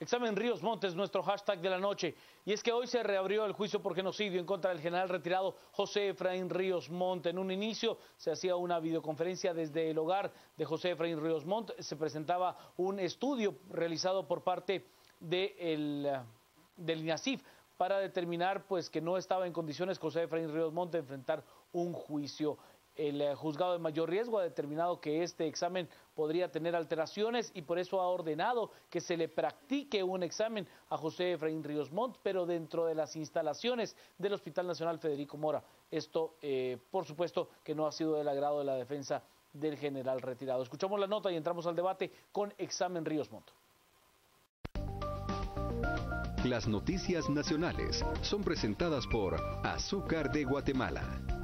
Examen Ríos Montes, nuestro hashtag de la noche. Y es que hoy se reabrió el juicio por genocidio en contra del general retirado José Efraín Ríos Montt. En un inicio se hacía una videoconferencia desde el hogar de José Efraín Ríos Montt. Se presentaba un estudio realizado por parte de el, del INASIF para determinar pues, que no estaba en condiciones José Efraín Ríos Montt de enfrentar un juicio el eh, juzgado de mayor riesgo ha determinado que este examen podría tener alteraciones y por eso ha ordenado que se le practique un examen a José Efraín Ríos Montt, pero dentro de las instalaciones del Hospital Nacional Federico Mora. Esto, eh, por supuesto, que no ha sido del agrado de la defensa del general retirado. Escuchamos la nota y entramos al debate con Examen Ríos Montt. Las noticias nacionales son presentadas por Azúcar de Guatemala.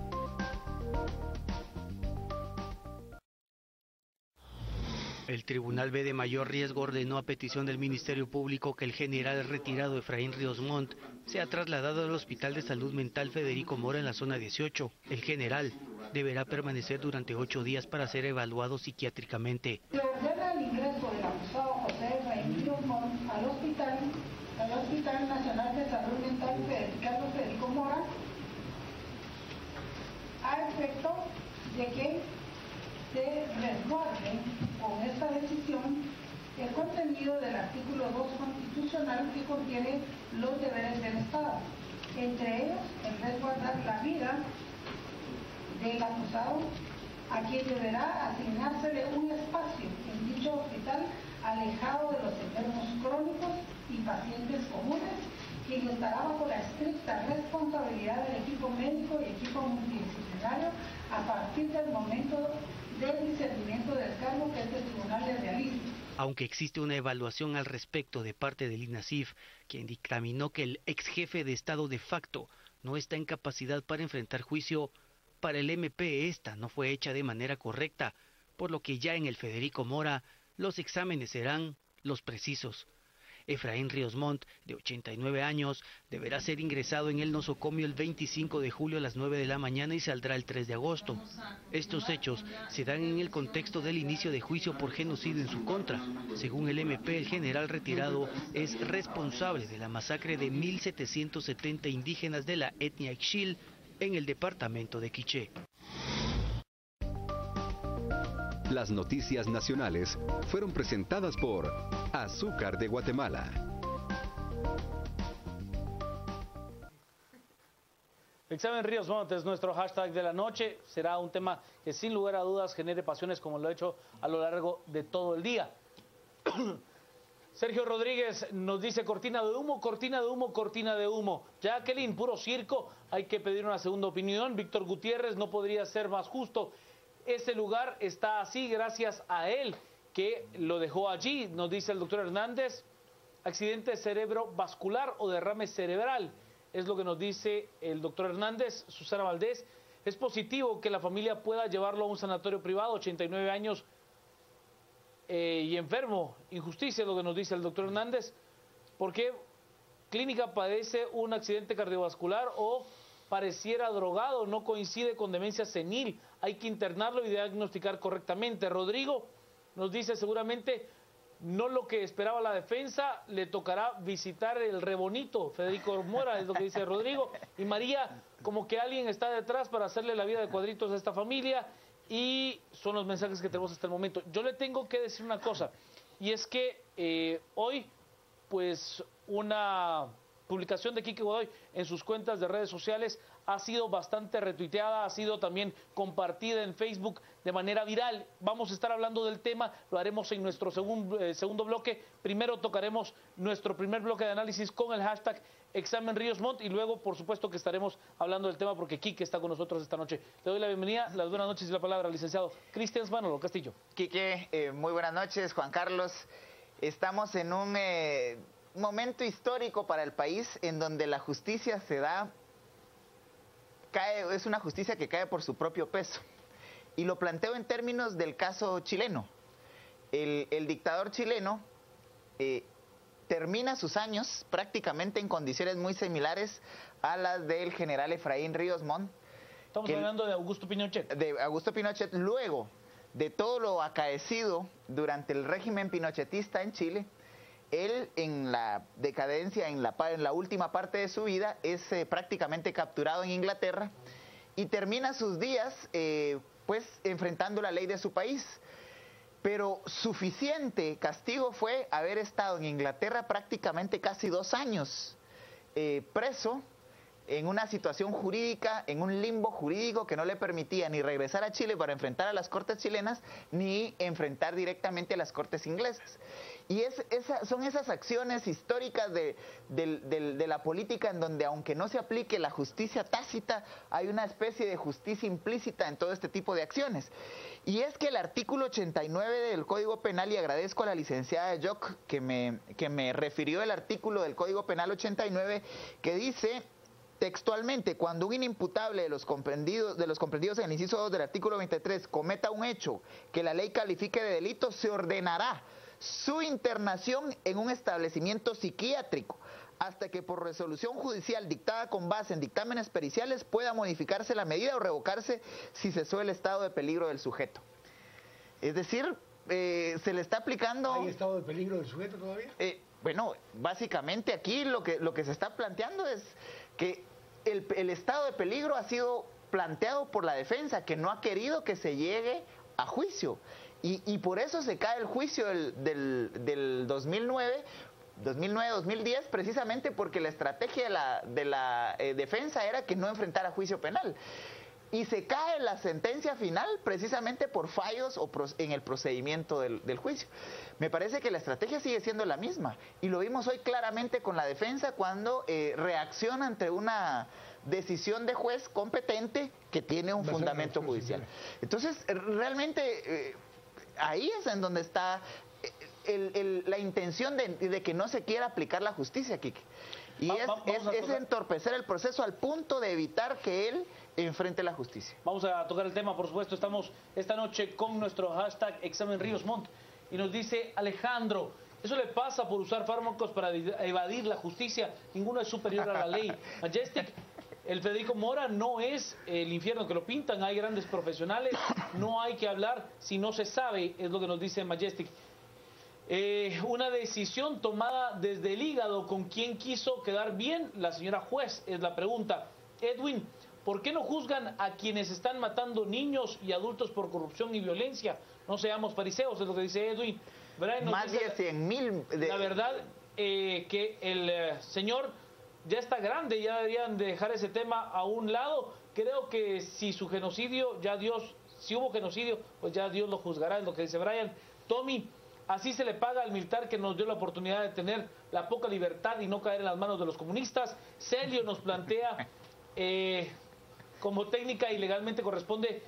El Tribunal B de mayor riesgo ordenó a petición del Ministerio Público que el general retirado Efraín Ríos Montt sea trasladado al Hospital de Salud Mental Federico Mora en la zona 18. El general deberá permanecer durante ocho días para ser evaluado psiquiátricamente. Se ordena el ingreso del acusado José Efraín Ríos Montt al hospital, al Hospital Nacional de Salud Mental Federico Mora a efecto de que se resguarde el contenido del artículo 2 constitucional que contiene los deberes del Estado, entre ellos el resguardar la vida del acusado a quien deberá asignársele un espacio en dicho hospital alejado de los enfermos crónicos y pacientes comunes, quien estará bajo la estricta responsabilidad del equipo médico y equipo multidisciplinario a partir del momento del discernimiento del cargo que este tribunal le realiza. Aunque existe una evaluación al respecto de parte del INASIF, quien dictaminó que el ex jefe de Estado de facto no está en capacidad para enfrentar juicio, para el MP esta no fue hecha de manera correcta, por lo que ya en el Federico Mora los exámenes serán los precisos. Efraín Ríos Montt, de 89 años, deberá ser ingresado en el nosocomio el 25 de julio a las 9 de la mañana y saldrá el 3 de agosto. Estos hechos se dan en el contexto del inicio de juicio por genocidio en su contra. Según el MP, el general retirado es responsable de la masacre de 1.770 indígenas de la etnia Ixchil en el departamento de Quiché. Las noticias nacionales fueron presentadas por Azúcar de Guatemala. Examen Ríos Montes, nuestro hashtag de la noche, será un tema que sin lugar a dudas genere pasiones como lo ha hecho a lo largo de todo el día. Sergio Rodríguez nos dice cortina de humo, cortina de humo, cortina de humo. Jacqueline, puro circo, hay que pedir una segunda opinión. Víctor Gutiérrez no podría ser más justo. Ese lugar está así gracias a él que lo dejó allí, nos dice el doctor Hernández. Accidente cerebrovascular o derrame cerebral, es lo que nos dice el doctor Hernández. Susana Valdés, es positivo que la familia pueda llevarlo a un sanatorio privado, 89 años eh, y enfermo. Injusticia es lo que nos dice el doctor Hernández. porque clínica padece un accidente cardiovascular o pareciera drogado, no coincide con demencia senil, hay que internarlo y diagnosticar correctamente. Rodrigo nos dice seguramente no lo que esperaba la defensa, le tocará visitar el rebonito, Federico Mora, es lo que dice Rodrigo, y María, como que alguien está detrás para hacerle la vida de cuadritos a esta familia, y son los mensajes que tenemos hasta el momento. Yo le tengo que decir una cosa, y es que eh, hoy, pues una publicación de Quique Godoy en sus cuentas de redes sociales ha sido bastante retuiteada, ha sido también compartida en Facebook de manera viral. Vamos a estar hablando del tema, lo haremos en nuestro segundo, eh, segundo bloque. Primero tocaremos nuestro primer bloque de análisis con el hashtag Examen Ríos Montt y luego, por supuesto, que estaremos hablando del tema porque Quique está con nosotros esta noche. Le doy la bienvenida, las buenas noches y la palabra al licenciado Cristian Manolo Castillo. Quique, eh, muy buenas noches, Juan Carlos. Estamos en un... Eh, momento histórico para el país en donde la justicia se da, cae, es una justicia que cae por su propio peso. Y lo planteo en términos del caso chileno. El, dictador chileno eh, termina sus años prácticamente en condiciones muy similares a las del general Efraín Ríos Montt. Estamos hablando de Augusto Pinochet. De Augusto Pinochet, luego de todo lo acaecido durante el régimen pinochetista en Chile, él en la decadencia, en la, última parte de su vida, es eh, prácticamente capturado en Inglaterra y termina sus días eh, pues enfrentando la ley de su país. Pero suficiente castigo fue haber estado en Inglaterra prácticamente casi dos años preso en una situación jurídica, en un limbo jurídico que no le permitía ni regresar a Chile para enfrentar a las cortes chilenas, ni enfrentar directamente a las cortes inglesas. Y es, son esas acciones históricas de, la política en donde aunque no se aplique la justicia tácita, hay una especie de justicia implícita en todo este tipo de acciones. Y es que el artículo 89 del Código Penal, y agradezco a la licenciada Jock que me, que me refirió el artículo del Código Penal 89, que dice Textualmente, cuando un inimputable de los comprendidos, de los comprendidos en el inciso 2 del artículo 23 cometa un hecho que la ley califique de delito, se ordenará su internación en un establecimiento psiquiátrico hasta que por resolución judicial dictada con base en dictámenes periciales pueda modificarse la medida o revocarse si cesó el estado de peligro del sujeto. Es decir, eh, se le está aplicando... ¿Hay estado de peligro del sujeto todavía? Eh, bueno, básicamente aquí lo que, lo que se está planteando es que el, estado de peligro ha sido planteado por la defensa, que no ha querido que se llegue a juicio. Y, por eso se cae el juicio del, del, 2009, 2009-2010, precisamente porque la estrategia de la, de la eh, defensa era que no enfrentara juicio penal. Y se cae la sentencia final precisamente por fallos o en el procedimiento del, juicio. Me parece que la estrategia sigue siendo la misma. Y lo vimos hoy claramente con la defensa cuando eh, reacciona ante una decisión de juez competente que tiene un fundamento judicial. Entonces, realmente eh, ahí es en donde está eh, la intención de, que no se quiera aplicar la justicia, Kike. Y es, entorpecer el proceso al punto de evitar que él enfrente la justicia. Vamos a tocar el tema, por supuesto. Estamos esta noche con nuestro hashtag Examen Ríos Montt y nos dice Alejandro, eso le pasa por usar fármacos para evadir la justicia. Ninguno es superior a la ley. Majestic, el Federico Mora no es el infierno que lo pintan. Hay grandes profesionales. No hay que hablar si no se sabe, es lo que nos dice Majestic. Eh, una decisión tomada desde el hígado con quien quiso quedar bien, la señora juez, es la pregunta. Edwin, ¿por qué no juzgan a quienes están matando niños y adultos por corrupción y violencia? No seamos fariseos, es lo que dice Edwin. Más de 100 mil. La verdad eh, que el eh, señor ya está grande, ya deberían dejar ese tema a un lado. Creo que si su genocidio, ya Dios, si hubo genocidio, pues ya Dios lo juzgará, es lo que dice Brian. Tommy, Así se le paga al militar que nos dio la oportunidad de tener la poca libertad y no caer en las manos de los comunistas. Celio nos plantea, eh, como técnica y legalmente corresponde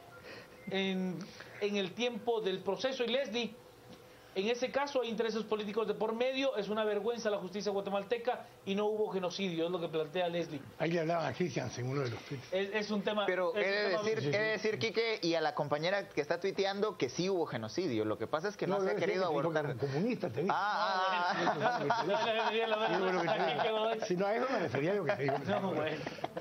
en, en el tiempo del proceso. Y Leslie, en ese caso hay intereses políticos de por medio, es una vergüenza la justicia guatemalteca y no hubo genocidio, es lo que plantea Leslie. Ahí le hablaban a Cristian en uno de los tweets. Es, un tema... Pero he de, decir, decir, Quique, y a la compañera que está tuiteando que sí hubo genocidio, lo que pasa es que no, se ha querido abordar. comunista te Ah, Si no, a eso me refería yo que te digo. No, bueno.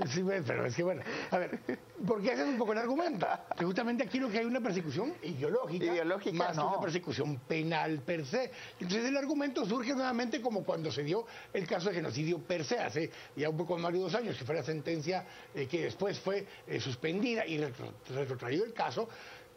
Sí, pero es que bueno, a ver, ¿por qué haces un poco el argumento? Que justamente aquí lo que hay una persecución ideológica, ideológica más no. una persecución penal per se. Entonces el argumento surge nuevamente como cuando se dio el caso de genocidio per se, hace ya un poco más de dos años, que fue la sentencia eh, que después fue eh, suspendida y retrotraído el caso,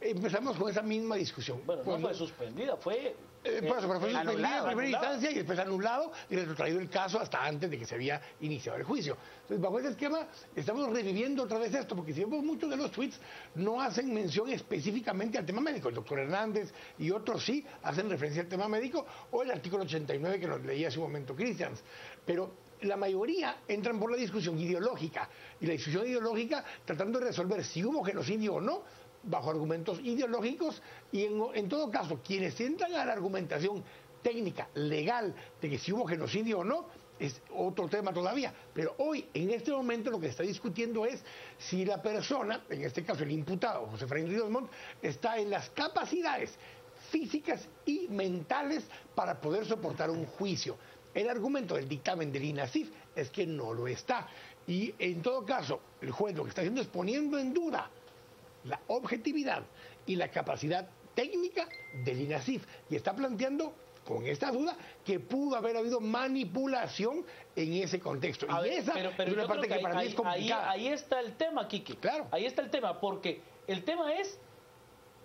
empezamos con esa misma discusión. Bueno, no fue suspendida, fue eh, por eso, pero fue suspendida en primera instancia y después anulado y retrotraído el caso hasta antes de que se había iniciado el juicio. Entonces, bajo ese esquema, estamos reviviendo otra vez esto, porque si vemos muchos de los tweets no hacen mención específicamente al tema médico. El doctor Hernández y otros sí hacen referencia al tema médico o el artículo 89 que nos leía hace un momento Christians. Pero la mayoría entran por la discusión ideológica y la discusión ideológica tratando de resolver si hubo genocidio o no bajo argumentos ideológicos y en, todo caso quienes entran a la argumentación técnica, legal, de que si hubo genocidio o no, es otro tema todavía. Pero hoy, en este momento, lo que se está discutiendo es si la persona, en este caso el imputado, José Fray Montt, está en las capacidades físicas y mentales para poder soportar un juicio. El argumento del dictamen del INASIF es que no lo está. Y en todo caso, el juez lo que está haciendo es poniendo en duda la objetividad y la capacidad técnica del INASIF y está planteando con esta duda que pudo haber habido manipulación en ese contexto. y esa es una parte que, para mí es complicada. Ahí, está el tema, Kiki. Claro. Ahí está el tema, porque el tema es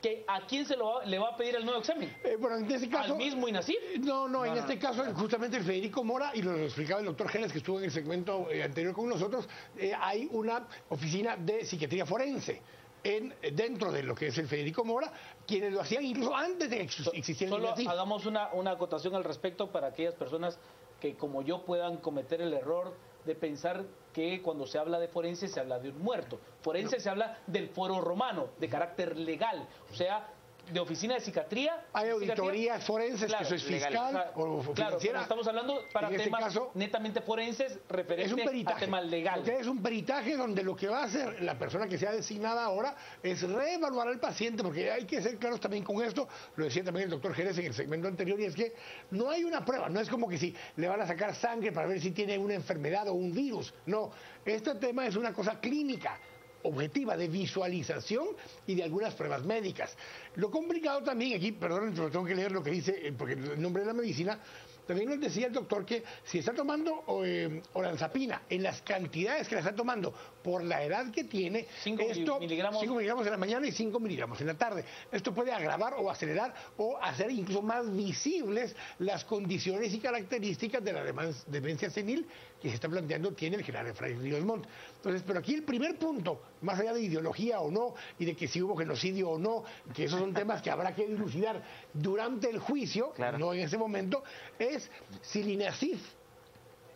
que a quién se lo le va a pedir el nuevo examen. Eh, bueno, en este caso. ¿Al mismo INACIF? No, no, en este caso, justamente el Federico Mora, y lo explicaba el doctor Genes, que estuvo en el segmento eh, anterior con nosotros, eh, hay una oficina de psiquiatría forense en, dentro de lo que es el Federico Mora, quienes lo hacían incluso antes de que existiera Solo hagamos una, una acotación al respecto para aquellas personas que como yo puedan cometer el error de pensar que cuando se habla de forense se habla de un muerto. Forense se habla del foro romano, de carácter legal. O sea, de oficina de psiquiatría. Hay auditorías forenses, que eso es fiscal o claro, estamos hablando para este temas netamente forenses referentes es un peritaje, a temas legales. Es un peritaje donde lo que va a hacer la persona que sea designada ahora es reevaluar al paciente, porque hay que ser claros también con esto, lo decía también el doctor Jerez en el segmento anterior, y es que no hay una prueba, no es como que si le van a sacar sangre para ver si tiene una enfermedad o un virus, no, este tema es una cosa clínica objetiva de visualización y de algunas pruebas médicas. Lo complicado también, aquí, perdón, tengo que leer lo que dice, eh, porque el nombre de la medicina, también nos decía el doctor que si está tomando eh, olanzapina en las cantidades que la está tomando por la edad que tiene, 5 miligramos. 5 miligramos en la mañana y 5 miligramos en la tarde. Esto puede agravar o acelerar o hacer incluso más visibles las condiciones y características de la demencia senil que se está planteando tiene el general Efraín Ríos Montt. Entonces, pero aquí el primer punto, más allá de ideología o no, y de que si hubo genocidio o no, que esos son temas que habrá que dilucidar durante el juicio, no en ese momento, es si el INASIF,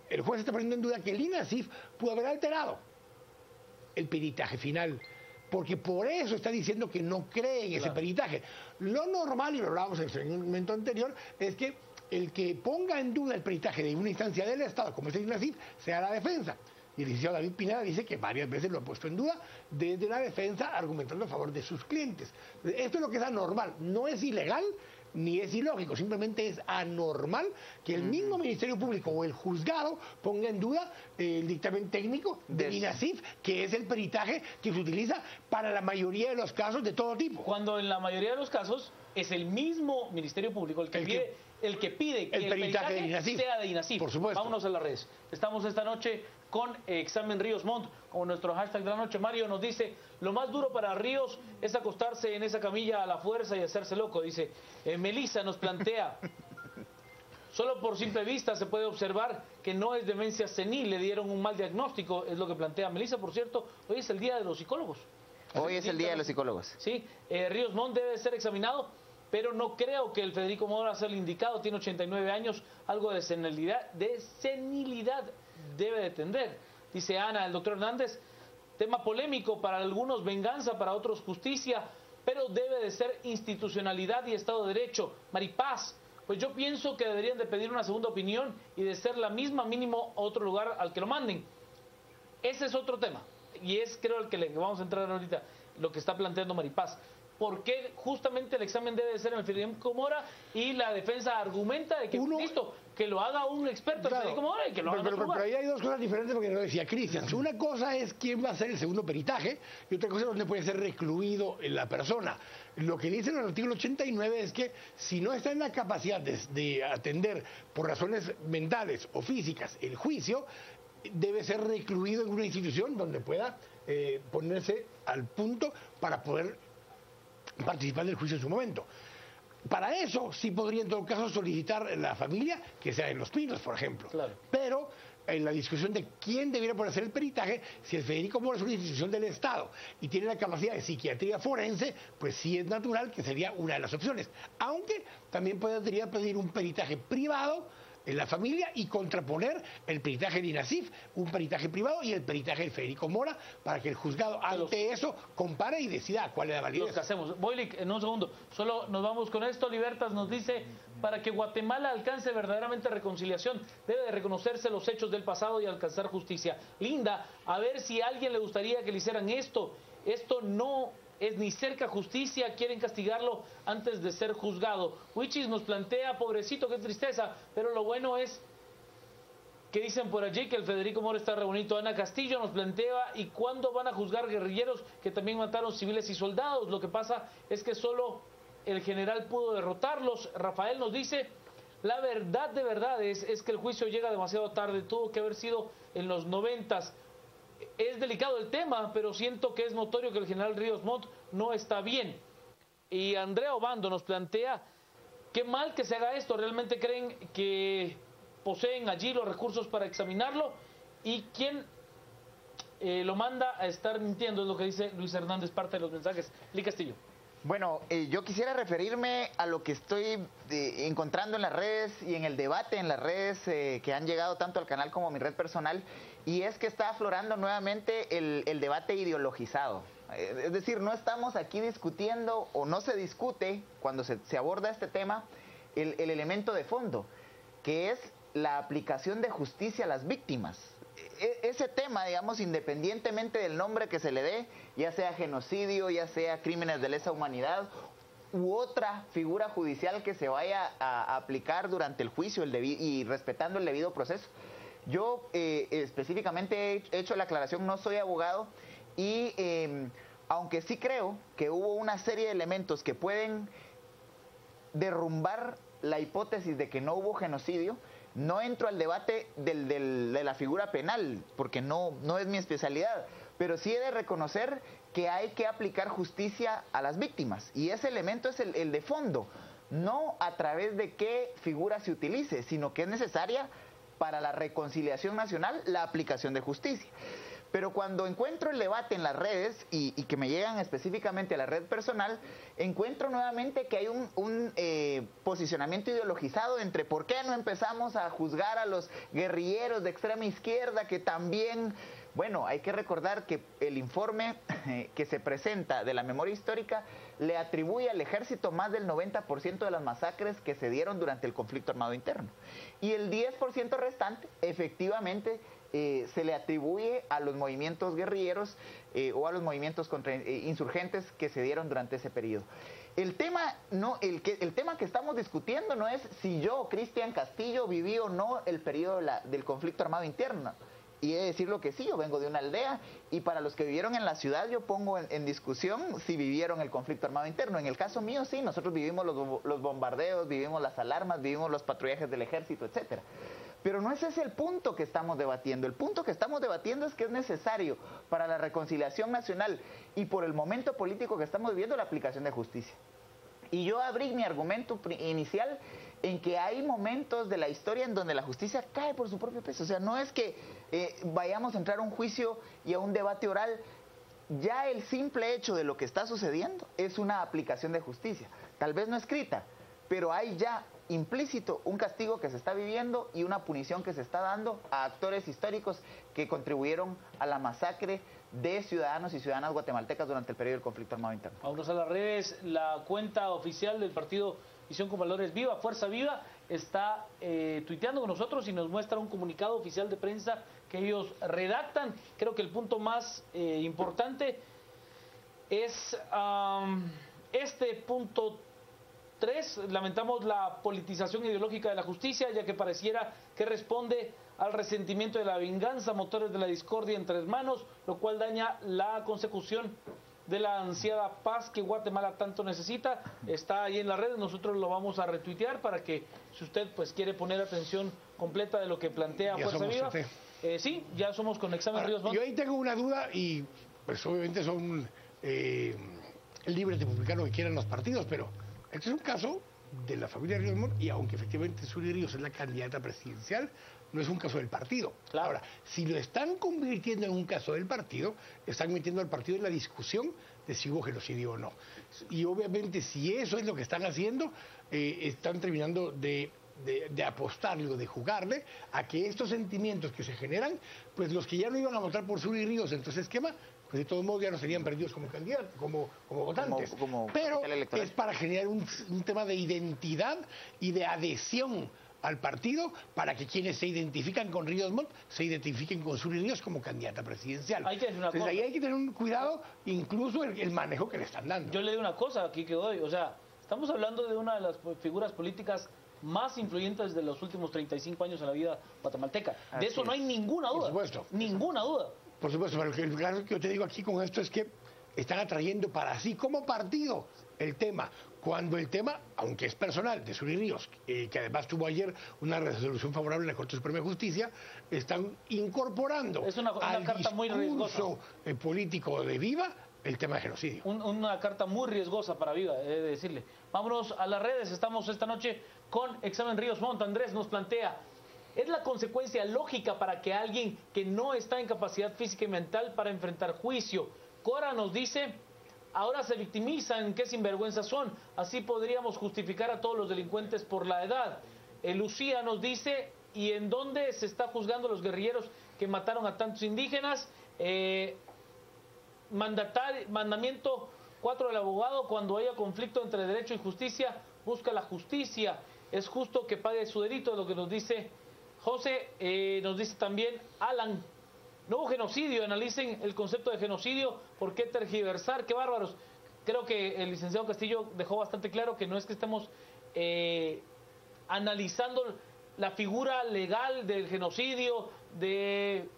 el juez está poniendo en duda que el INASIF pudo haber alterado el peritaje final porque por eso está diciendo que no cree en ese peritaje. Lo normal, y lo hablábamos en el momento anterior, es que el que ponga en duda el peritaje de una instancia del Estado, como es el INASIF, sea la defensa. Y el licenciado David Pineda dice que varias veces lo ha puesto en duda desde la defensa argumentando a favor de sus clientes. Esto es lo que es anormal, no es ilegal ni es ilógico, simplemente es anormal que el mismo Ministerio Público o el juzgado ponga en duda el dictamen técnico del INASIF, que es el peritaje que se utiliza para la mayoría de los casos de todo tipo. Cuando en la mayoría de los casos es el mismo Ministerio Público el que, pide, el que pide que el, peritaje, sea de INASIF. Por supuesto. Vámonos a las redes. Estamos esta noche con Examen Ríos Montt, con nuestro hashtag de la noche. Mario nos dice, lo más duro para Ríos es acostarse en esa camilla a la fuerza y hacerse loco. Dice, eh, Melissa nos plantea, solo por simple vista se puede observar que no es demencia senil, le dieron un mal diagnóstico, es lo que plantea Melissa. Por cierto, hoy es el día de los psicólogos. Hoy es el día de los psicólogos. Sí, eh, Ríos Montt debe ser examinado pero no creo que el Federico Mora sea el indicado, tiene 89 años, algo de senilidad, de senilidad debe de tender. Dice Ana, el doctor Hernández, tema polémico, para algunos venganza, para otros justicia, pero debe de ser institucionalidad y Estado de Derecho. Maripaz, pues yo pienso que deberían de pedir una segunda opinión y de ser la misma mínimo otro lugar al que lo manden. Ese es otro tema y es creo el que le vamos a entrar ahorita, lo que está planteando Maripaz por qué justamente el examen debe ser en el Federico Mora y la defensa argumenta de que listo, que lo haga un experto en Federico Mora y que lo haga pero, pero, ahí hay dos cosas diferentes porque lo decía Cristian. Una cosa es quién va a ser el segundo peritaje y otra cosa es dónde puede ser recluido la persona. Lo que dice el artículo 89 es que si no está en la capacidad de, atender por razones mentales o físicas el juicio, debe ser recluido en una institución donde pueda eh, ponerse al punto para poder participar del juicio en su momento. Para eso sí podría en todo caso solicitar la familia que sea en Los Pinos, por ejemplo. Pero en la discusión de quién debiera poder hacer el peritaje, si el Federico Mora es una institución del Estado y tiene la capacidad de psiquiatría forense, pues sí es natural que sería una de las opciones. Aunque también podría pedir un peritaje privado en la familia y contraponer el peritaje de INASIF, un peritaje privado y el peritaje de Federico Mora para que el juzgado ante eso compare y decida cuál es la validez. Los que hacemos. Boylick, en un segundo, solo nos vamos con esto. Libertas nos dice, para que Guatemala alcance verdaderamente reconciliación, debe de reconocerse los hechos del pasado y alcanzar justicia. Linda, a ver si a alguien le gustaría que le hicieran esto. Esto no es ni cerca justicia, quieren castigarlo antes de ser juzgado. Wichis nos plantea, pobrecito, qué tristeza, pero lo bueno es que dicen por allí que el Federico Moro está reunido. Ana Castillo nos plantea, ¿y cuándo van a juzgar guerrilleros que también mataron civiles y soldados? Lo que pasa es que solo el general pudo derrotarlos. Rafael nos dice, La verdad de verdad es, es que el juicio llega demasiado tarde, tuvo que haber sido en los noventas. Es delicado el tema, pero siento que es notorio que el general Ríos Montt no está bien. Y Andrea Obando nos plantea, qué mal que se haga esto, ¿realmente creen que poseen allí los recursos para examinarlo? ¿Y quién eh, lo manda a estar mintiendo? Es lo que dice Luis Hernández, parte de los mensajes. Lee Castillo. Bueno, eh, yo quisiera referirme a lo que estoy eh, encontrando en las redes y en el debate en las redes que han llegado tanto al canal como a mi red personal, y es que está aflorando nuevamente el, debate ideologizado. Eh, es decir, no estamos aquí discutiendo o no se discute cuando se, aborda este tema el, el elemento de fondo, que es la aplicación de justicia a las víctimas e, ese tema, digamos, independientemente del nombre que se le dé, ya sea genocidio, ya sea crímenes de lesa humanidad u otra figura judicial que se vaya a, aplicar durante el juicio y respetando el debido proceso. Yo eh, específicamente he hecho la aclaración, no soy abogado y eh, aunque sí creo que hubo una serie de elementos que pueden derrumbar la hipótesis de que no hubo genocidio, no entro al debate del, del, de la figura penal, porque no, no es mi especialidad, pero sí he de reconocer que hay que aplicar justicia a las víctimas, y ese elemento es el, el de fondo, no a través de qué figura se utilice, sino que es necesaria para la reconciliación nacional la aplicación de justicia. Pero cuando encuentro el debate en las redes y, que me llegan específicamente a la red personal, encuentro nuevamente que hay un, un eh, posicionamiento ideologizado entre por qué no empezamos a juzgar a los guerrilleros de extrema izquierda que también... Bueno, hay que recordar que el informe que se presenta de la memoria histórica le atribuye al ejército más del 90% de las masacres que se dieron durante el conflicto armado interno. Y el 10% restante, efectivamente, eh, se le atribuye a los movimientos guerrilleros eh, o a los movimientos contra, eh, insurgentes que se dieron durante ese periodo. El tema, no, el, que, el tema que estamos discutiendo no es si yo, Cristian Castillo, viví o no el periodo del conflicto armado interno. Y he de decirlo que sí, yo vengo de una aldea y para los que vivieron en la ciudad yo pongo en, discusión si vivieron el conflicto armado interno. En el caso mío sí, nosotros vivimos los, los bombardeos, vivimos las alarmas, vivimos los patrullajes del ejército, etcétera. Pero no ese es el punto que estamos debatiendo. El punto que estamos debatiendo es que es necesario para la reconciliación nacional y por el momento político que estamos viviendo la aplicación de justicia. Y yo abrí mi argumento inicial en que hay momentos de la historia en donde la justicia cae por su propio peso. O sea, no es que eh, vayamos a entrar a un juicio y a un debate oral. Ya el simple hecho de lo que está sucediendo es una aplicación de justicia. Tal vez no escrita, pero hay ya implícito un castigo que se está viviendo y una punición que se está dando a actores históricos que contribuyeron a la masacre de ciudadanos y ciudadanas guatemaltecas durante el periodo del conflicto armado interno. Vamos a las redes, la cuenta oficial del partido Visión con Valores Viva, Fuerza Viva, está eh, tuiteando con nosotros y nos muestra un comunicado oficial de prensa que ellos redactan. Creo que el punto más eh, importante es este punto Tres, lamentamos la politización ideológica de la justicia, ya que pareciera que responde al resentimiento de la venganza, motores de la discordia entre hermanos, lo cual daña la consecución de la ansiada paz que Guatemala tanto necesita. Está ahí en las redes, nosotros lo vamos a retuitear para que si usted pues quiere poner atención completa de lo que plantea Ya Fuerza Viva. Eh, sí, ya somos con examen Ahora, Ríos Montt. yo ahí tengo una duda y pues obviamente son eh, libres de publicar lo que quieran los partidos, pero este es un caso de la familia Ríos Montt y aunque efectivamente Suri Ríos es la candidata presidencial, no es un caso del partido. Claro. Ahora, si lo están convirtiendo en un caso del partido, están metiendo al partido en la discusión de si hubo genocidio o no. Y obviamente si eso es lo que están haciendo, eh, están terminando de, de, de apostarle o de jugarle a que estos sentimientos que se generan, pues los que ya no iban a votar por Suri Ríos en su esquema, pues de todos modos ya no serían perdidos como candidatos, como, como votantes. como Pero capital electoral. es para generar un, un tema de identidad y de adhesión al partido para que quienes se identifican con Ríos Montt se identifiquen con Suri Ríos como candidata presidencial. Hay que una Entonces cosa. ahí hay que tener un cuidado, incluso el, el manejo que le están dando. Yo le digo una cosa aquí que doy, o sea, estamos hablando de una de las figuras políticas más influyentes de los últimos 35 años en la vida guatemalteca. De eso no hay ninguna Por duda. supuesto. Ninguna duda. Por supuesto, pero el claro que yo te digo aquí con esto es que están atrayendo para sí como partido el tema. Cuando el tema, aunque es personal, de Suri Ríos, eh, que además tuvo ayer una resolución favorable en la Corte Suprema de Justicia, están incorporando es una, al carta muy discurso eh, político de Viva el tema de genocidio. una carta muy riesgosa para Viva, he de decirle. Vámonos a las redes, estamos esta noche con Examen Ríos Montt. Andrés nos plantea, es la consecuencia lógica para que alguien que no está en capacidad física y mental para enfrentar juicio. Cora nos dice, ahora se victimizan, qué sinvergüenzas son, así podríamos justificar a todos los delincuentes por la edad. Eh, Lucía nos dice, ¿y en dónde se está juzgando a los guerrilleros que mataron a tantos indígenas? Eh, mandamiento 4 del abogado, cuando haya conflicto entre derecho y justicia, busca la justicia. Es justo que pague su delito, lo que nos dice José eh, nos dice también, Alan, no hubo genocidio, analicen el concepto de genocidio, ¿por qué tergiversar? ¡Qué bárbaros! Creo que el licenciado Castillo dejó bastante claro que no es que estemos eh, analizando la figura legal del genocidio, de...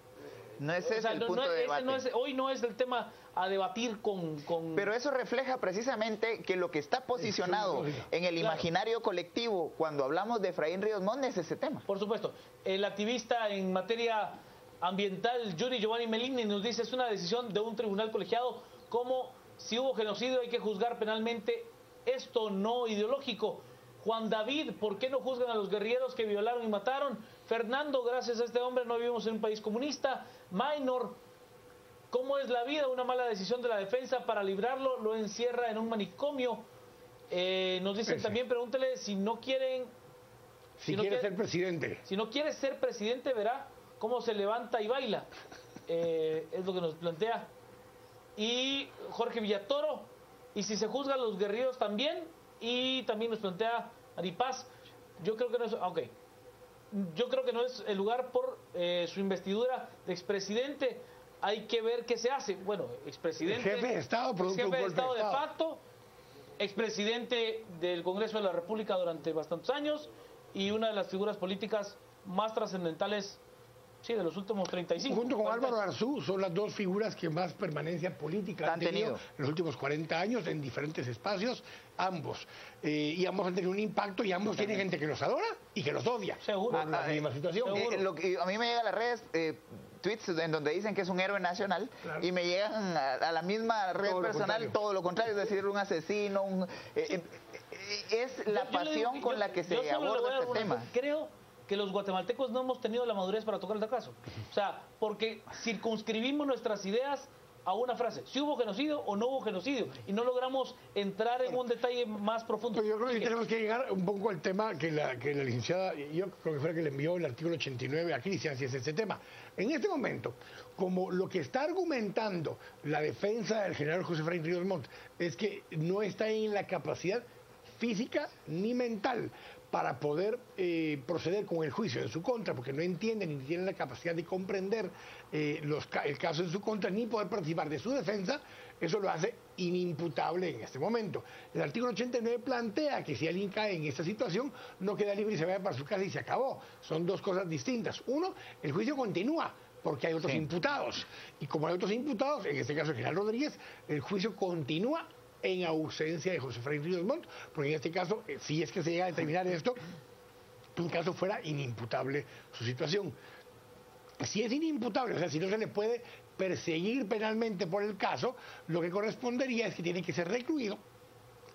No es ese el punto de debate. hoy no es el tema a debatir con, Pero eso refleja precisamente que lo que está posicionado en el imaginario colectivo cuando hablamos de Efraín Ríos Montt es ese tema. Por supuesto. El activista en materia ambiental, Yuri Giovanni Melini, nos dice es una decisión de un tribunal colegiado como si hubo genocidio hay que juzgar penalmente esto no ideológico. Juan David, ¿por qué no juzgan a los guerrilleros que violaron y mataron? Fernando, gracias a este hombre no vivimos en un país comunista. Minor, ¿Cómo es la vida? Una mala decisión de la defensa para librarlo lo encierra en un manicomio. Eh, nos dicen también, pregúntele si no quieren... Si, quiere, ser presidente. Si no quiere ser presidente, verá cómo se levanta y baila. Eh, es lo que nos plantea. Y Jorge Villatoro, y si se juzgan los guerrilleros también, y también nos plantea Aripaz, yo creo que no es... Ok. Yo creo que no es el lugar por eh, su investidura de expresidente hay que ver qué se hace. Bueno, expresidente. jefe de Estado, jefe de Estado de facto, expresidente del Congreso de la República durante bastantes años y una de las figuras políticas más trascendentales Sí, de los últimos 35. Junto con Álvaro Arzú son las dos figuras que más permanencia política han tenido, en los últimos 40 años en diferentes espacios, ambos. Eh, y ambos han tenido un impacto y ambos tienen gente que los adora y que los odia. Seguro. la misma situación. Eh, lo que, a mí me llega a las redes eh, tweets en donde dicen que es un héroe nacional y me llegan a, la misma red personal todo lo contrario, es decir, un asesino, un, es la pasión con la que se aborda este tema. Creo que los guatemaltecos no hemos tenido la madurez para tocar el caso. O sea, porque circunscribimos nuestras ideas a una frase, si hubo genocidio o no hubo genocidio, y no logramos entrar en un detalle más profundo. yo creo que tenemos que llegar un poco al tema que la, que la licenciada, yo creo que fue la que le envió el artículo 89 a Cristian, si es ese tema. En este momento, como lo que está argumentando la defensa del general José Fray Ríos Montt es que no está en la capacidad física ni mental para poder eh, proceder con el juicio en su contra, porque no entienden ni tienen la capacidad de comprender eh, los, el caso en su contra, ni poder participar de su defensa, eso lo hace inimputable en este momento. El artículo 89 plantea que si alguien cae en esta situación, no queda libre y se vaya para su casa y se acabó. Son dos cosas distintas. Uno, el juicio continúa porque hay otros imputados. Y como hay otros imputados, en este caso el general Rodríguez, el juicio continúa en ausencia de José Fray Ríos Montt, porque en este caso, eh, si es que se llega a determinar esto, en caso fuera inimputable su situación. Si es inimputable, o sea, si no se le puede perseguir penalmente por el caso, lo que correspondería es que tiene que ser recluido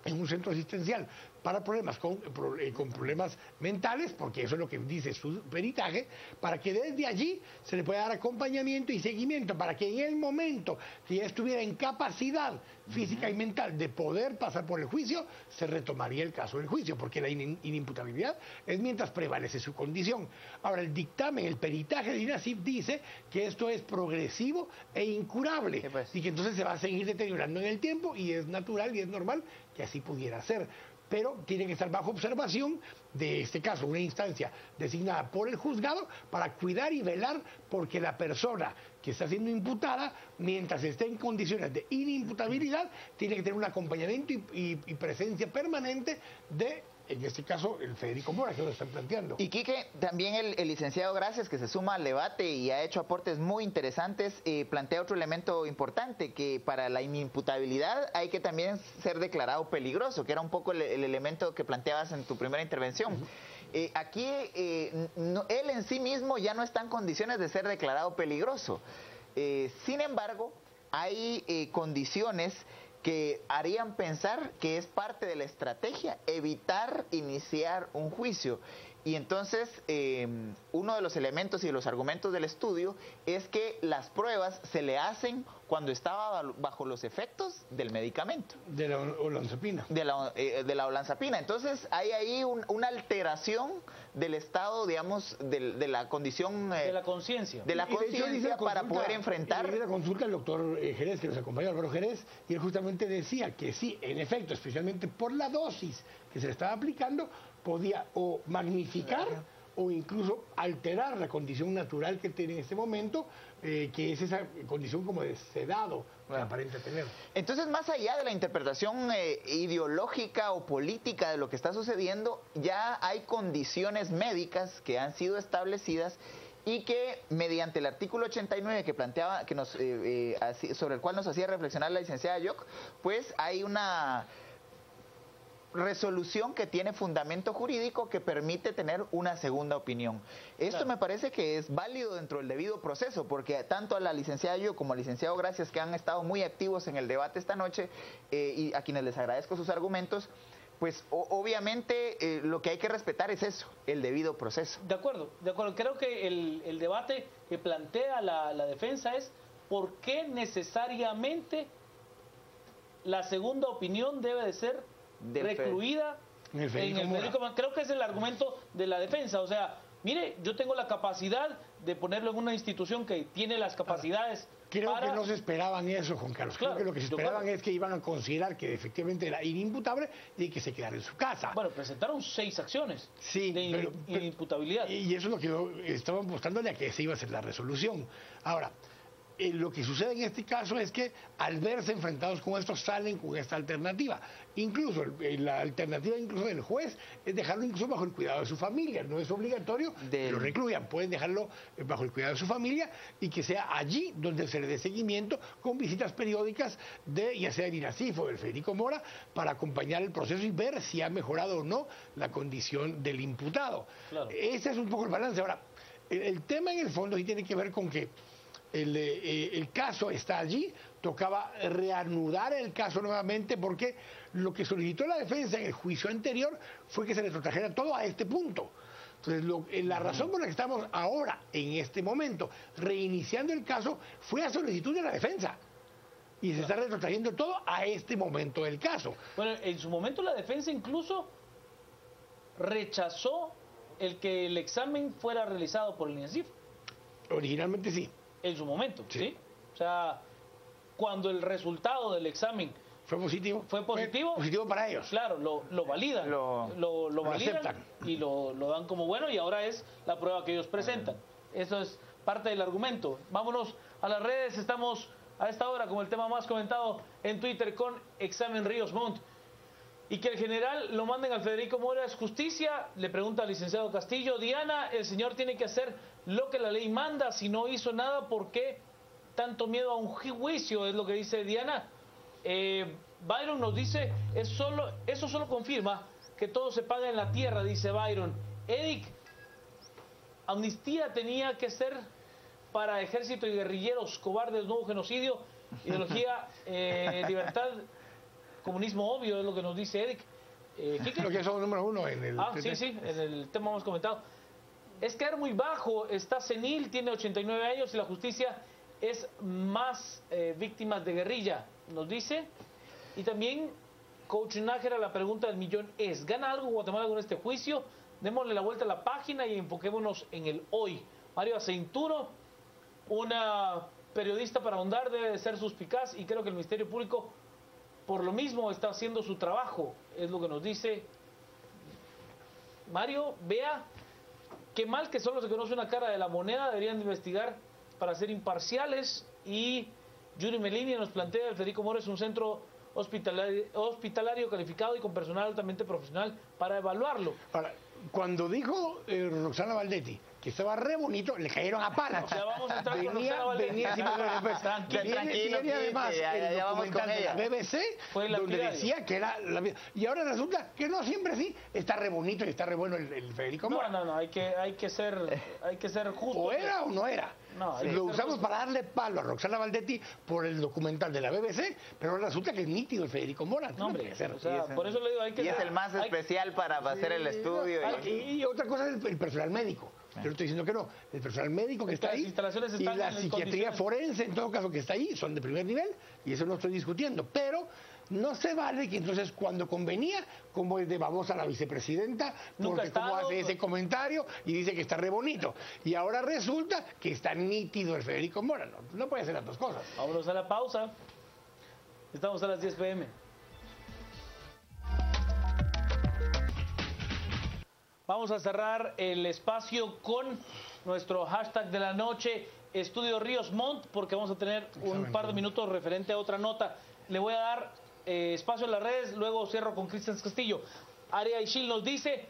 en un centro asistencial para problemas con, eh, con, problemas mentales, porque eso es lo que dice su peritaje, para que desde allí se le pueda dar acompañamiento y seguimiento, para que en el momento que ya estuviera en capacidad física y mental de poder pasar por el juicio, se retomaría el caso del juicio, porque la inimputabilidad es mientras prevalece su condición. Ahora, el dictamen, el peritaje de INASIF dice que esto es progresivo e incurable, pues. y que entonces se va a seguir deteriorando en el tiempo, y es natural y es normal que así pudiera ser. Pero tiene que estar bajo observación de este caso, una instancia designada por el juzgado para cuidar y velar porque la persona que está siendo imputada, mientras esté en condiciones de inimputabilidad, tiene que tener un acompañamiento y, presencia permanente de en este caso, el Federico Mora, que lo están planteando. Y Quique, también el, licenciado Gracias, que se suma al debate y ha hecho aportes muy interesantes, eh, plantea otro elemento importante, que para la inimputabilidad hay que también ser declarado peligroso, que era un poco el, elemento que planteabas en tu primera intervención. Eh, aquí eh, él en sí mismo ya no está en condiciones de ser declarado peligroso. sin embargo, hay condiciones que harían pensar que es parte de la estrategia evitar iniciar un juicio. Y entonces, em, uno de los elementos y de los argumentos del estudio es que las pruebas se le hacen cuando estaba bajo los efectos del medicamento. De la olanzapina. De la, eh, de la olanzapina. Entonces, hay ahí una alteración del estado, digamos, de, la condición... Eh, de la conciencia. De la conciencia para poder enfrentar... Y la consulta el doctor eh, Jerez, que nos acompaña, Álvaro Jerez, y él justamente decía que sí, en efecto, especialmente por la dosis que se le estaba aplicando, podía o magnificar o incluso alterar la condición natural que tiene en este momento, eh, que es esa condición como de sedado que aparenta tener. Entonces, más allá de la interpretación eh, ideológica o política de lo que está sucediendo, ya hay condiciones médicas que han sido establecidas y que mediante el artículo 89 que planteaba, que nos, eh, sobre el cual nos hacía reflexionar la licenciada Yoc, pues hay una resolución que tiene fundamento jurídico que permite tener una segunda opinión. Esto me parece que es válido dentro del debido proceso, porque tanto a la licenciada yo como al licenciado Gracias, que han estado muy activos en el debate esta noche, eh, y a quienes les agradezco sus argumentos, pues obviamente eh, lo que hay que respetar es eso, el debido proceso. De acuerdo, de acuerdo. Creo que el, debate que plantea la, la defensa es por qué necesariamente la segunda opinión debe de ser recluida en el, médico. Creo que es el argumento de la defensa. O sea, mire, yo tengo la capacidad de ponerlo en una institución que tiene las capacidades. Creo que no se esperaban eso, Juan Carlos. Creo que lo que se esperaban es que iban a considerar que efectivamente era inimputable y que se quedara en su casa. Bueno, presentaron seis acciones de inimputabilidad. Y eso es lo que estaban buscando a que se iba a hacer la resolución. Ahora, eh, lo que sucede en este caso es que al verse enfrentados con esto salen con esta alternativa. Incluso la alternativa incluso del juez es dejarlo incluso bajo el cuidado de su familia. No es obligatorio que lo recluyan, pueden dejarlo eh, bajo el cuidado de su familia y que sea allí donde se le dé seguimiento con visitas periódicas de ya sea el INACIF o del Federico Mora para acompañar el proceso y ver si ha mejorado o no la condición del imputado. Ese es un poco el balance. Ahora, el tema en el fondo sí tiene que ver con que eh, el, caso está allí, tocaba reanudar el caso nuevamente porque lo que solicitó la defensa en el juicio anterior fue que se le retrojera todo a este punto. Entonces, eh, la razón por la que estamos ahora, en este momento, reiniciando el caso, fue a solicitud de la defensa. Y se está retrotrayendo todo a este momento del caso. Bueno, en su momento la defensa incluso rechazó el que el examen fuera realizado por el INESIF. Originalmente sí en su momento, ¿sí? O sea, cuando el resultado del examen fue positivo. Fue positivo. positivo para ellos. Claro, lo, lo validan. Lo, lo, validan y lo, lo, dan como bueno y ahora es la prueba que ellos presentan. Eso es parte del argumento. Vámonos a las redes. Estamos a esta hora como el tema más comentado en Twitter con Examen Ríos Montt. Y que el general lo manden al Federico Mora es justicia, le pregunta al licenciado Castillo. Diana, el señor tiene que hacer lo que la ley manda. Si no hizo nada, ¿por qué tanto miedo a un juicio? Es lo que dice Diana. Eh, Byron nos dice, es solo, eso solo confirma que todo se paga en la tierra, dice Byron. Eric, amnistía tenía que ser para ejército y guerrilleros, cobardes, nuevo genocidio, ideología, eh, libertad comunismo obvio, es lo que nos dice Eric. Eh, Creo que son número uno en el... Ah, sí, sí, en el tema hemos comentado. Es caer muy bajo, está senil, tiene 89 años y la justicia es más eh, víctimas de guerrilla, nos dice. Y también, Coach Nájera, la pregunta del millón es, ¿gana algo Guatemala con este juicio? Démosle la vuelta a la página y enfoquémonos en el hoy. Mario Aceinturo, una periodista para ahondar, debe de ser suspicaz y creo que el Ministerio Público por lo mismo está haciendo su trabajo, es lo que nos dice Mario. Vea, qué mal que solo se conoce una cara de la moneda, deberían investigar para ser imparciales. Y Yuri Melini nos plantea, el Federico Moro es un centro hospitalario, hospitalario calificado y con personal altamente profesional para evaluarlo. Ahora, cuando dijo eh, Roxana Valdetti que estaba re bonito, le cayeron a palos. Ya vamos a entrar con venía, Valdetti. venía, Tranquilo, viene- tranquilo, viene además que ya- el ya vamos de la ella. BBC, Fue donde decía que era la vida. Y ahora resulta que no siempre sí, está re bonito y está re bueno el, el Federico No, Mora. no, no, hay que, hay que ser, hay que ser justo. O era o no era. No, lo usamos para darle palo a Roxana Valdetti por el documental de la BBC, pero ahora resulta que es nítido el Federico Mora. No, hombre, ser. o sea, por eso le digo, hay que Y es el más hay- especial para hacer el estudio. Y- Y, y otra cosa es el, el personal médico. Yo no estoy diciendo que no. El personal médico que está Las ahí y la en psiquiatría forense, en todo caso, que está ahí, son de primer nivel y eso no estoy discutiendo. Pero no se vale que entonces cuando convenía, como es de babosa la vicepresidenta, porque como hace ese comentario y dice que está re bonito. Y ahora resulta que está nítido el Federico Mora. No, no puede ser las dos cosas. Vámonos a la pausa. Estamos a las 10 pm. Vamos a cerrar el espacio con nuestro hashtag de la noche, Estudio Ríos Montt, porque vamos a tener un par de minutos referente a otra nota. Le voy a dar eh, espacio en las redes, luego cierro con Cristian Castillo. Aria Ishil nos dice,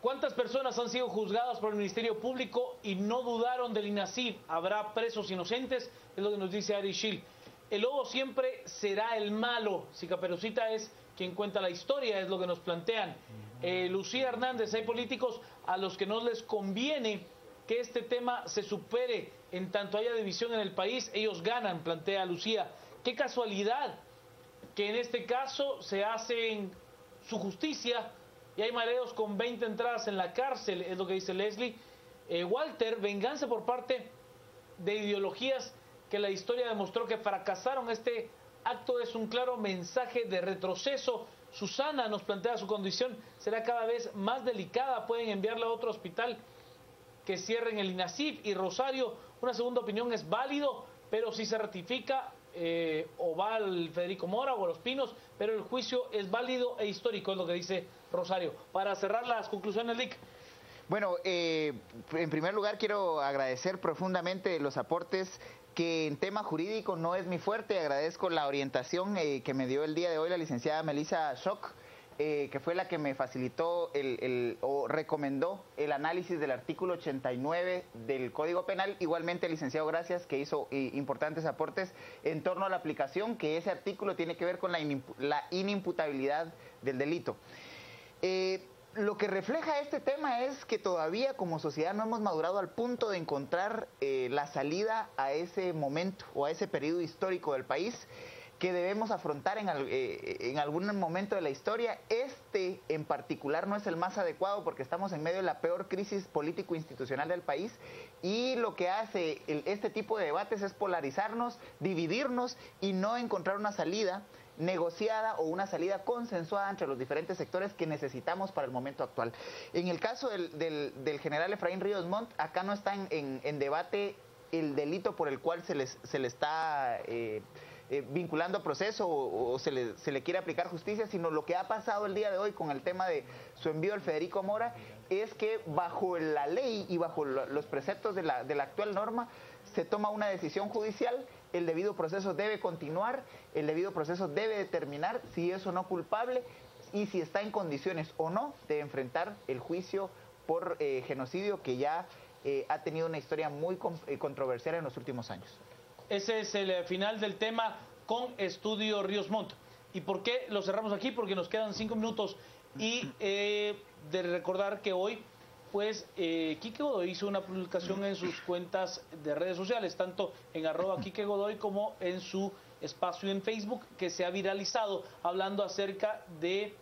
¿Cuántas personas han sido juzgadas por el Ministerio Público y no dudaron del INACID? ¿Habrá presos inocentes? Es lo que nos dice Ari Shil. El lobo siempre será el malo. Si Caperucita es quien cuenta la historia, es lo que nos plantean. Eh, Lucía Hernández, hay políticos a los que no les conviene que este tema se supere en tanto haya división en el país. Ellos ganan, plantea Lucía. Qué casualidad que en este caso se hacen su justicia y hay mareos con 20 entradas en la cárcel, es lo que dice Leslie. Eh, Walter, venganza por parte de ideologías que la historia demostró que fracasaron. Este acto es un claro mensaje de retroceso. Susana nos plantea su condición será cada vez más delicada. Pueden enviarla a otro hospital que cierren el INASIF y Rosario. Una segunda opinión es válido, pero si se ratifica eh, o va al Federico Mora o a Los Pinos, pero el juicio es válido e histórico, es lo que dice Rosario. Para cerrar las conclusiones, Lick. Bueno, eh, en primer lugar quiero agradecer profundamente los aportes que en tema jurídico no es mi fuerte. Agradezco la orientación eh, que me dio el día de hoy la licenciada Melissa Schock, eh, que fue la que me facilitó el, el- o recomendó el análisis del artículo 89 del Código Penal. Igualmente, licenciado, gracias, que hizo eh, importantes aportes en torno a la aplicación, que ese artículo tiene que ver con la, la inimputabilidad del delito. Lo que refleja este tema es que todavía como sociedad no hemos madurado al punto de encontrar eh, la salida a ese momento o a ese periodo histórico del país que debemos afrontar en, eh, en algún momento de la historia. Este en particular no es el más adecuado porque estamos en medio de la peor crisis político-institucional del país y lo que hace el- este tipo de debates es polarizarnos, dividirnos y no encontrar una salida negociada o una salida consensuada entre los diferentes sectores que necesitamos para el momento actual. En el caso del, del- del general Efraín Ríos Montt, acá no está en, debate el delito por el cual se, se le está eh, eh, vinculando a proceso o, o se, le, se le quiere aplicar justicia, sino lo que ha pasado el día de hoy con el tema de su envío al Federico Mora es que bajo la ley y bajo lo- los preceptos de la, de la actual norma se toma una decisión judicial, el debido proceso debe continuar, el debido proceso debe determinar si es o no culpable y si está en condiciones o no de enfrentar el juicio por eh, genocidio que ya eh, ha tenido una historia muy eh, controversial en los últimos años. Ese es el final del tema con Estudio Ríos Montt. ¿Y por qué lo cerramos aquí? Porque nos quedan cinco minutos y de recordar que hoy, pues, eh, Quique Godoy hizo una publicación en sus cuentas de redes sociales, tanto en arroba Quique Godoy como en su espacio en Facebook, que se ha viralizado hablando acerca de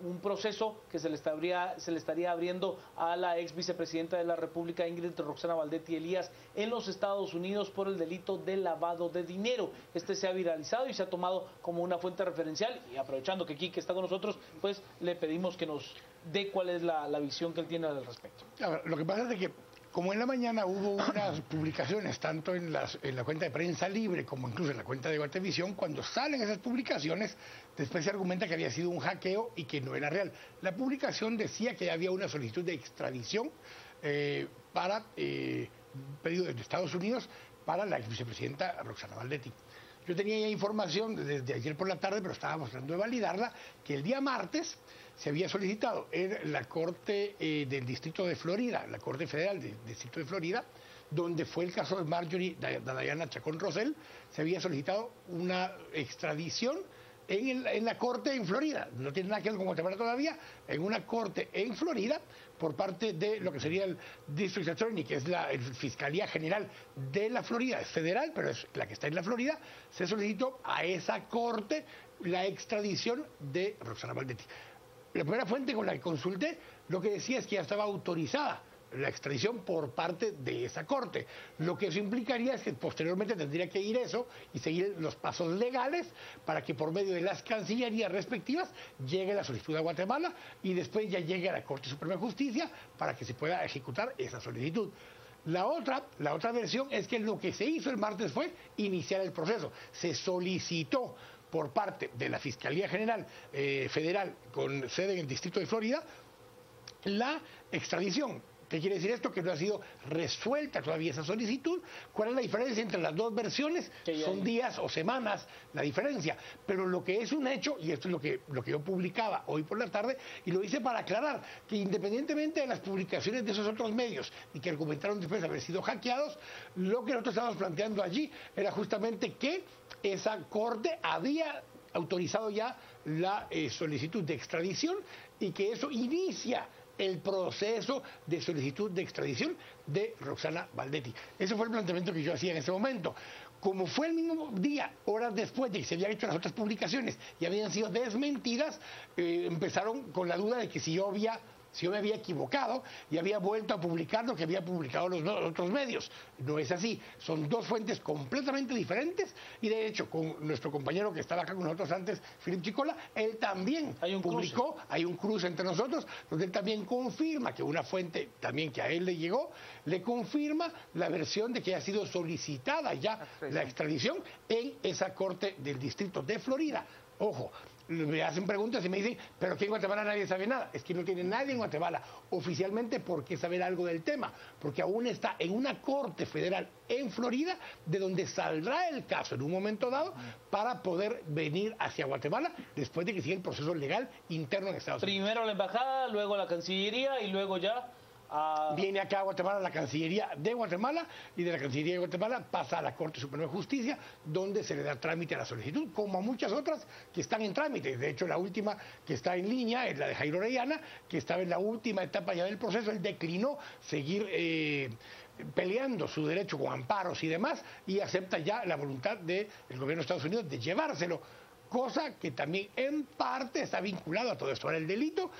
un proceso que se le, estaría, abriendo a la ex vicepresidenta de la República, Ingrid Roxana Valdetti Elías, en los Estados Unidos por el delito de lavado de dinero. Este se ha viralizado y se ha tomado como una fuente referencial y aprovechando que Kike está con nosotros, pues le pedimos que nos dé cuál es la, la visión que él tiene al respecto. Lo que pasa es de que, como en la mañana hubo unas publicaciones, tanto en, las, en la cuenta de prensa libre como incluso en la cuenta de Guatevisión, cuando salen esas publicaciones, después se argumenta que había sido un hackeo y que no era real. La publicación decía que había una solicitud de extradición eh, para, eh, pedido de Estados Unidos para la ex vicepresidenta Roxana Valdetti. Yo tenía ya información desde ayer por la tarde, pero estábamos tratando de validarla, que el día martes se había solicitado en la Corte eh, del Distrito de Florida, la Corte Federal del Distrito de Florida, donde fue el caso de Marjorie Diana Chacón Rosell, se había solicitado una extradición en, la corte en Florida, no tiene nada que ver con Guatemala todavía, en una corte en Florida por parte de lo que sería el District Attorney, que es la Fiscalía General de la Florida, es federal, pero es la que está en la Florida, se solicitó a esa corte la extradición de Roxana Valdetti. La primera fuente con la que consulté lo que decía es que ya estaba autorizada la extradición por parte de esa corte. Lo que eso implicaría es que posteriormente tendría que ir eso y seguir los pasos legales para que por medio de las cancillerías respectivas llegue la solicitud a Guatemala y después ya llegue a la Corte Suprema de Justicia para que se pueda ejecutar esa solicitud. La otra, la otra versión es que lo que se hizo el martes fue iniciar el proceso. Se solicitó por parte de la Fiscalía General eh, Federal con sede en el Distrito de Florida la extradición ¿Qué quiere decir esto? Que no ha sido resuelta todavía esa solicitud. ¿Cuál es la diferencia entre las dos versiones? Son días o semanas la diferencia. Pero lo que es un hecho, y esto es lo que, lo que yo publicaba hoy por la tarde, y lo hice para aclarar, que independientemente de las publicaciones de esos otros medios y que argumentaron después de haber sido hackeados, lo que nosotros estábamos planteando allí era justamente que esa corte había autorizado ya la eh, solicitud de extradición y que eso inicia el proceso de solicitud de extradición de Roxana Valdetti. Ese fue el planteamiento que yo hacía en ese momento. Como fue el mismo día, horas después de que se habían hecho las otras publicaciones y habían sido desmentidas, eh, empezaron con la duda de que si yo había si yo me había equivocado y había vuelto a publicar lo que había publicado los, otros medios. No es así, son dos fuentes completamente diferentes y de hecho con nuestro compañero que estaba acá con nosotros antes, Filip Chicola, él también publicó, hay un cruce entre nosotros, donde él también confirma que una fuente también que a él le llegó, le confirma la versión de que ha sido solicitada ya la extradición en esa corte del distrito de Florida. Ojo, me hacen preguntas y me dicen, pero aquí en Guatemala nadie sabe nada. Es que no tiene nadie en Guatemala oficialmente por qué saber algo del tema, porque aún está en una corte federal en Florida, de donde saldrá el caso en un momento dado para poder venir hacia Guatemala después de que siga el proceso legal interno en Estados Unidos. Primero la embajada, luego la Cancillería y luego ya Viene acá a Guatemala la Cancillería de Guatemala y de la Cancillería de Guatemala pasa a la Corte Suprema de Justicia, donde se le da trámite a la solicitud, como a muchas otras que están en trámite. De hecho, la última que está en línea es la de Jairo Orellana, que estaba en la última etapa ya del proceso. Él declinó seguir. Eh, peleando su derecho con amparos y demás y acepta ya la voluntad del gobierno de Estados Unidos de llevárselo cosa que también en parte está vinculado a todo esto. Ahora, el delito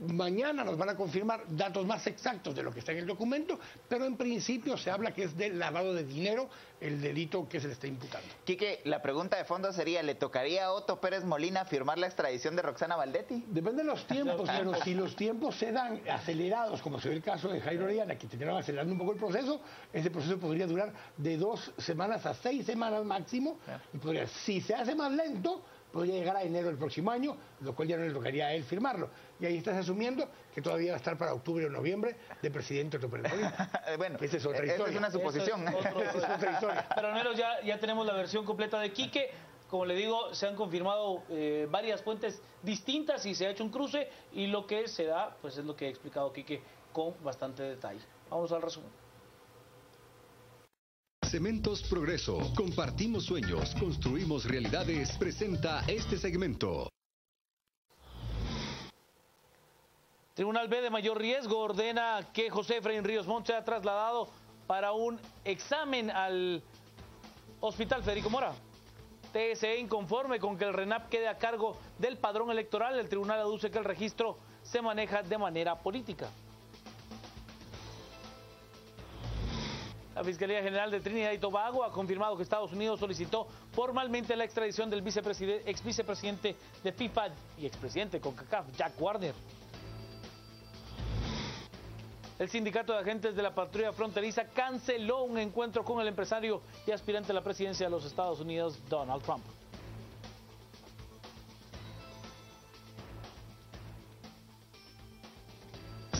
Mañana nos van a confirmar datos más exactos de lo que está en el documento, pero en principio se habla que es del lavado de dinero el delito que se le está imputando. Quique, la pregunta de fondo sería, ¿le tocaría a Otto Pérez Molina firmar la extradición de Roxana Valdetti? Depende de los tiempos, pero si los tiempos se dan acelerados, como se ve el caso de Jairo Orellana, que tendrían acelerando un poco el proceso, ese proceso podría durar de dos semanas a seis semanas máximo, y podría, si se hace más lento, podría llegar a enero del próximo año, lo cual ya no le tocaría a él firmarlo. Y ahí estás asumiendo que todavía va a estar para octubre o noviembre de presidente de bueno, esa es otra historia. es una suposición. Pero al menos ya, ya tenemos la versión completa de Quique. Como le digo, se han confirmado eh, varias fuentes distintas y se ha hecho un cruce y lo que se da, pues es lo que ha explicado Quique con bastante detalle. Vamos al resumen. Cementos Progreso. Compartimos sueños, construimos realidades. Presenta este segmento. Tribunal B de mayor riesgo ordena que José Efraín Ríos Montt sea trasladado para un examen al Hospital Federico Mora. TSE inconforme con que el RENAP quede a cargo del padrón electoral. El tribunal aduce que el registro se maneja de manera política. La Fiscalía General de Trinidad y Tobago ha confirmado que Estados Unidos solicitó formalmente la extradición del ex vicepresidente de FIFA y expresidente CONCACAF, Jack Warner. El sindicato de agentes de la patrulla fronteriza canceló un encuentro con el empresario y aspirante a la presidencia de los Estados Unidos, Donald Trump.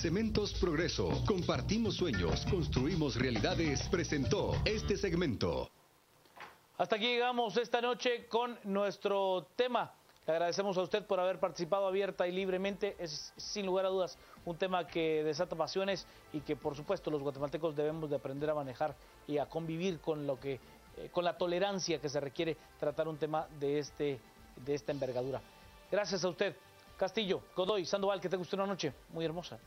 Cementos Progreso. Compartimos sueños, construimos realidades. Presentó este segmento. Hasta aquí llegamos esta noche con nuestro tema. Le agradecemos a usted por haber participado abierta y libremente. Es sin lugar a dudas un tema que desata pasiones y que por supuesto los guatemaltecos debemos de aprender a manejar y a convivir con lo que eh, con la tolerancia que se requiere tratar un tema de este de esta envergadura. Gracias a usted. Castillo, Godoy, Sandoval, que te guste una noche muy hermosa.